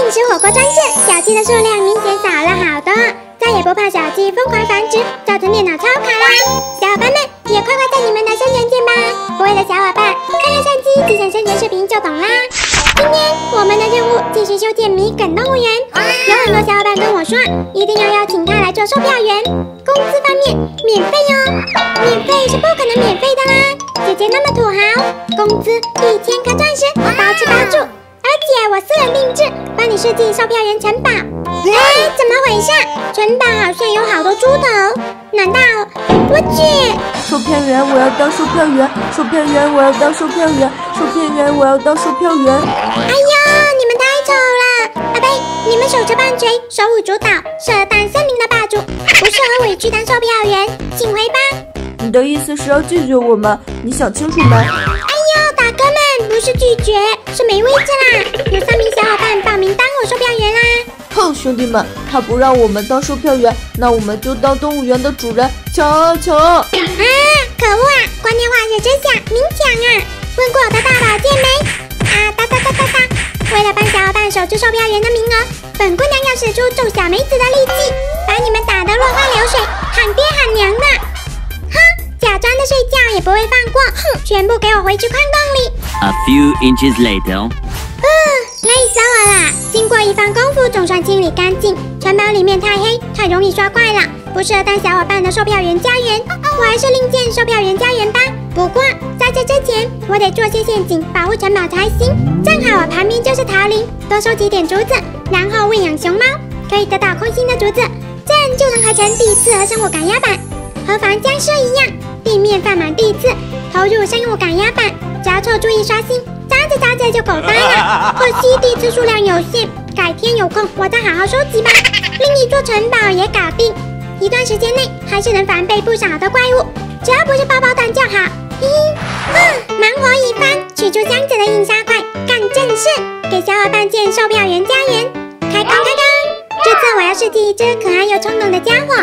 定时火锅专线，小鸡的数量明显少了好多，再也不怕小鸡疯狂繁殖，造成电脑超卡啦！小伙伴们也快快在你们的生存键吧！不会的小伙伴，看看相机，继承生存视频就懂啦。今天我们的任务继续修建米梗动物园，有很多小伙伴跟我说，一定要邀请他来做售票员，工资方面免费哟，免费是不可能免费的啦！姐姐那么土豪，工资一千颗钻石，包吃包住，而且我私人定制，帮你设计售票员城堡。哎，怎么回事？城堡好像有好多猪头，难道我去？售票员，我要当售票员！售票员，我要当售票员！售票员，我要当售票员！哎呀，你们太丑了！阿贝，你们手持棒槌，手舞足蹈，适合当森林的霸主，不适合委屈当售票员，请回吧。你的意思是要拒绝我们？你想清楚没？哎呦，大哥们，不是拒绝，是没位置啦！有三名小伙伴报名当我售票员啦！哼，兄弟们，他不让我们当售票员，那我们就当动物园的主人，抢啊抢！啊，可恶啊！光天化日之下明抢啊！问过我的大宝剑没？啊哒哒哒哒哒！为了帮小伙伴守住售票员的名额，本姑娘要使出揍小梅子的力气，哼，全部给我回去矿洞里！A few inches later. 累死我了！经过一番功夫，总算清理干净。城堡里面太黑，太容易刷怪了，不适合当小伙伴的售票员家园。我还是另建售票员家园吧。不过在这之前，我得做些陷阱保护城堡才行。正好我旁边就是桃林，多收集点竹子，然后喂养熊猫，可以得到空心的竹子，这样就能合成地刺和生物感压板，和防僵尸一样，地面放满地刺，投入生物赶压板，夹错注意刷新。扎着扎着就狗呆了，可惜地刺数量有限，改天有空我再好好收集吧。另一座城堡也搞定，一段时间内还是能防备不少的怪物，只要不是包包蛋就好。嘿嘿，忙活一番，取出箱子的印刷块，干正事，给小伙伴建售票员家园。开工开工！这次我要设计一只可爱又冲动的家伙，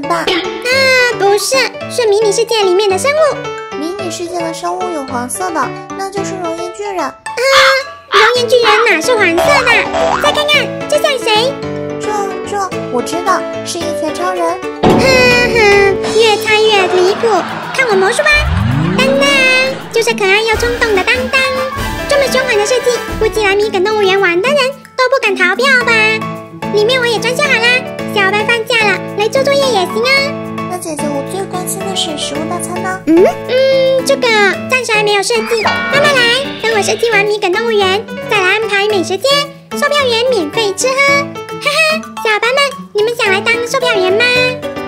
吧？啊，不是，是迷你世界里面的生物。迷你世界的生物有黄色的，那就是熔岩巨人。啊，熔岩巨人哪是黄色的？再看看，这像谁？这这，我知道，是一拳超人。哼哼，越猜越离谱，看我魔术吧！当当，就是可爱又冲动的当当。这么凶狠的设计，估计来米梗动物园玩的人都不敢逃票吧？里面我也装修好啦。做作业也行啊。那姐姐，我最关心的是食物大餐呢。嗯嗯，这个暂时还没有设计，慢慢来。等我设计完米梗动物园，再来安排美食街，售票员免费吃喝。哈哈，小伙伴们，你们想来当售票员吗？